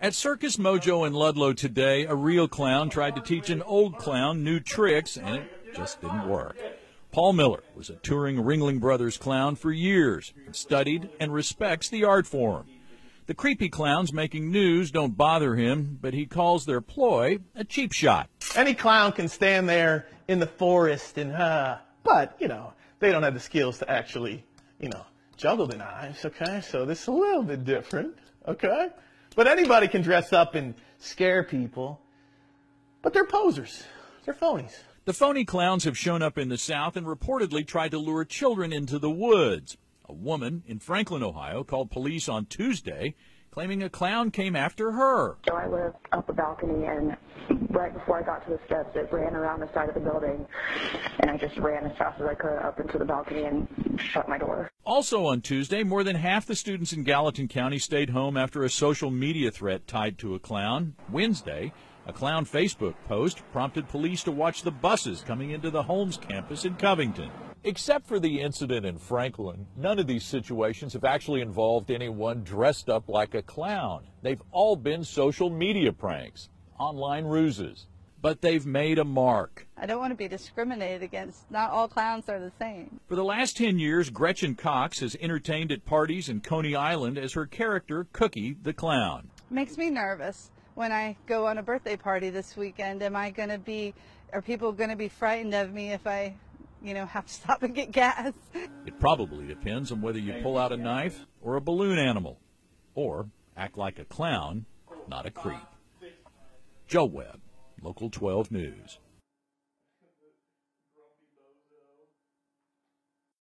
At Circus Mojo in Ludlow today, a real clown tried to teach an old clown new tricks, and it just didn't work. Paul Miller was a touring Ringling Brothers clown for years, and studied and respects the art form. The creepy clowns making news don't bother him, but he calls their ploy a cheap shot. Any clown can stand there in the forest and, uh, but, you know, they don't have the skills to actually, you know, juggle the knives, okay? So this is a little bit different, okay? But anybody can dress up and scare people. But they're posers. They're phonies. The phony clowns have shown up in the South and reportedly tried to lure children into the woods. A woman in Franklin, Ohio called police on Tuesday claiming a clown came after her. So I live up a balcony, and right before I got to the steps, it ran around the side of the building, and I just ran as fast as I could up into the balcony and shut my door. Also on Tuesday, more than half the students in Gallatin County stayed home after a social media threat tied to a clown. Wednesday, a clown Facebook post prompted police to watch the buses coming into the Holmes campus in Covington. Except for the incident in Franklin, none of these situations have actually involved anyone dressed up like a clown. They've all been social media pranks, online ruses. But they've made a mark. I don't want to be discriminated against. Not all clowns are the same. For the last 10 years, Gretchen Cox has entertained at parties in Coney Island as her character, Cookie the Clown. Makes me nervous when I go on a birthday party this weekend. Am I going to be, are people going to be frightened of me if I you know, have to stop and get gas. It probably depends on whether you pull out a knife or a balloon animal, or act like a clown, not a creep. Joe Webb, Local 12 News.